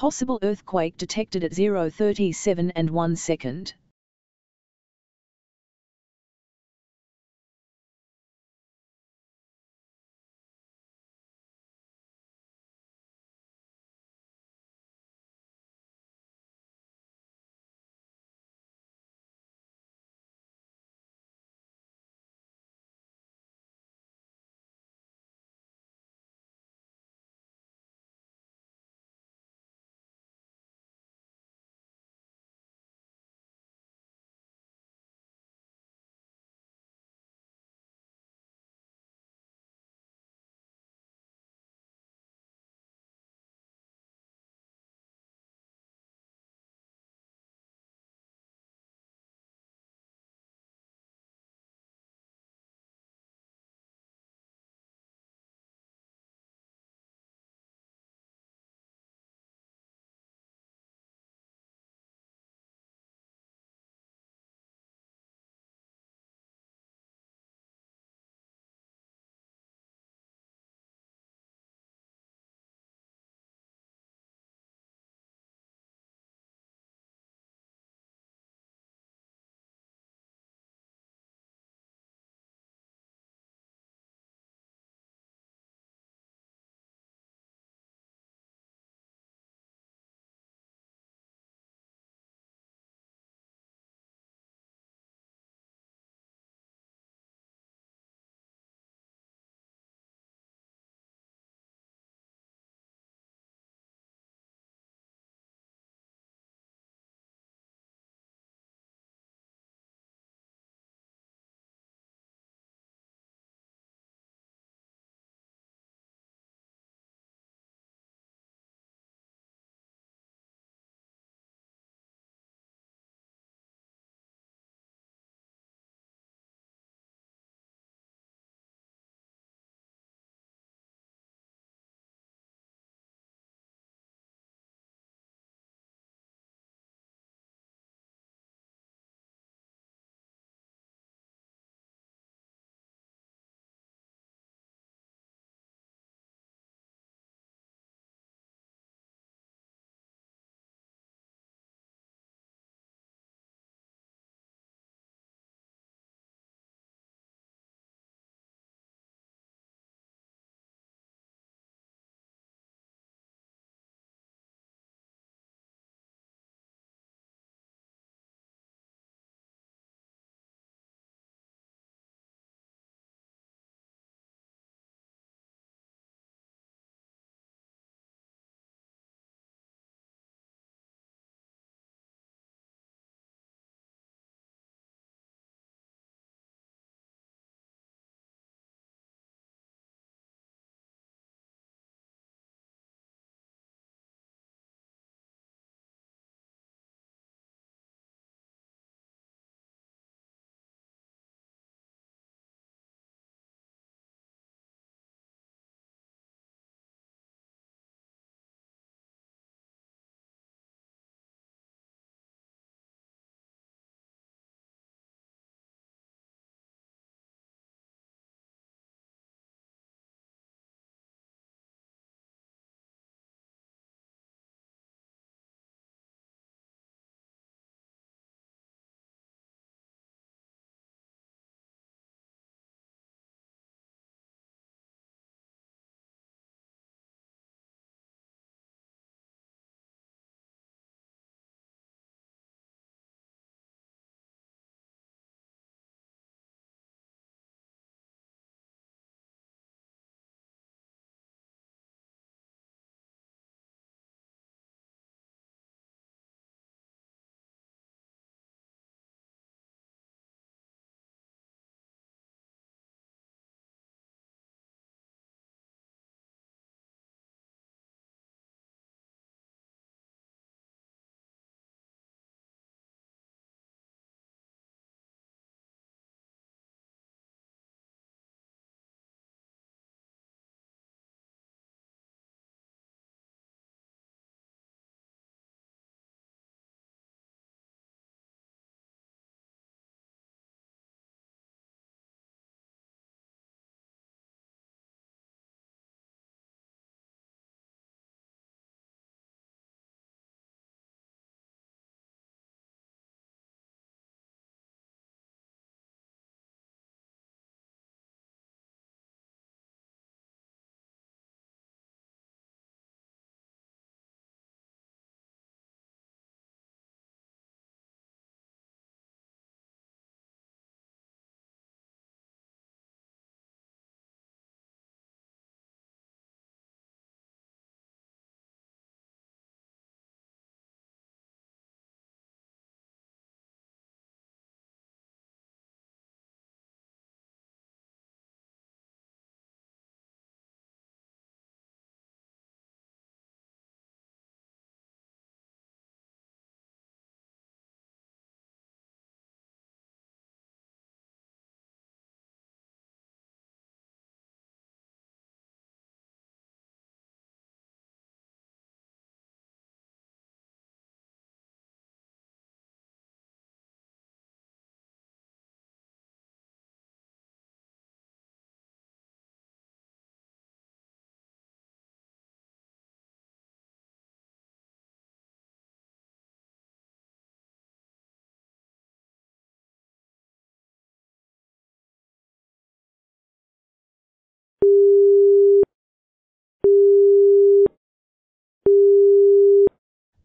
Possible earthquake detected at 037 and 1 second.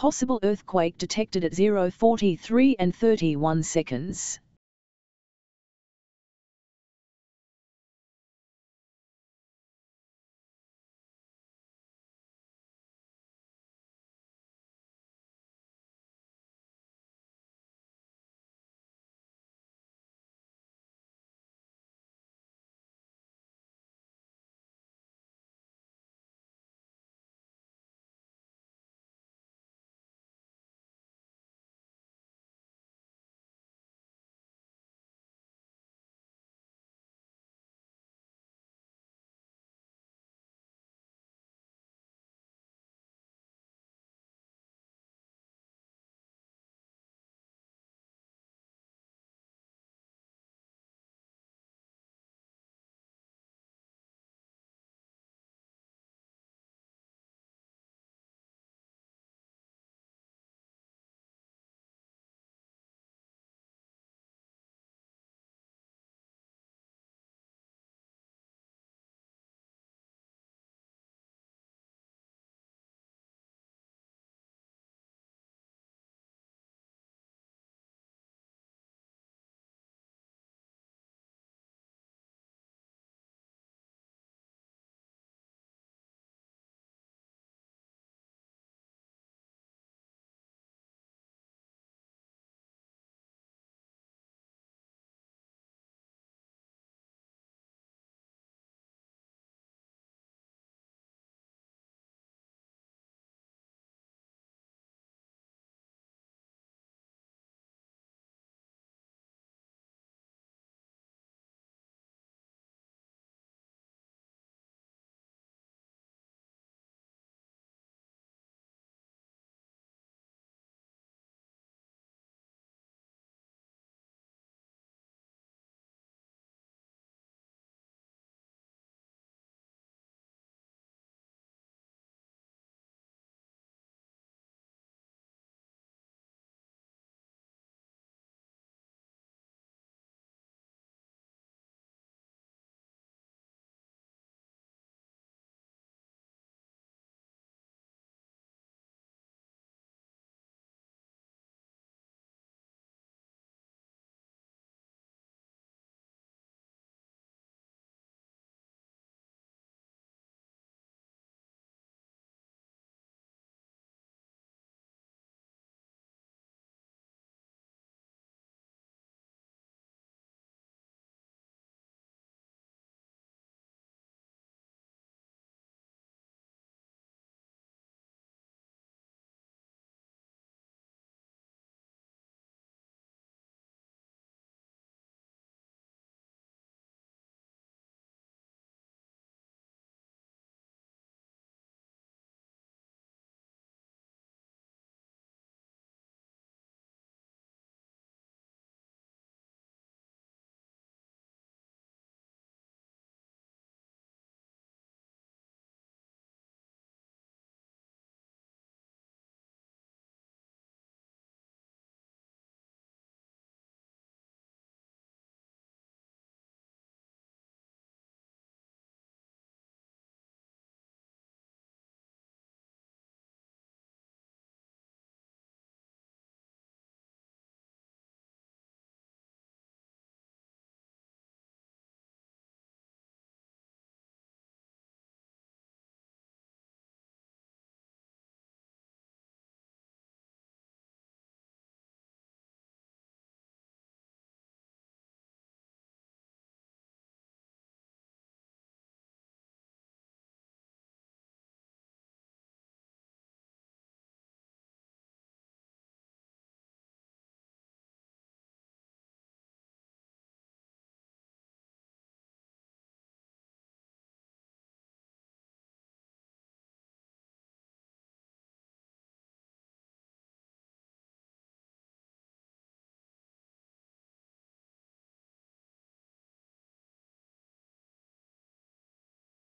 Possible earthquake detected at 043 and 31 seconds.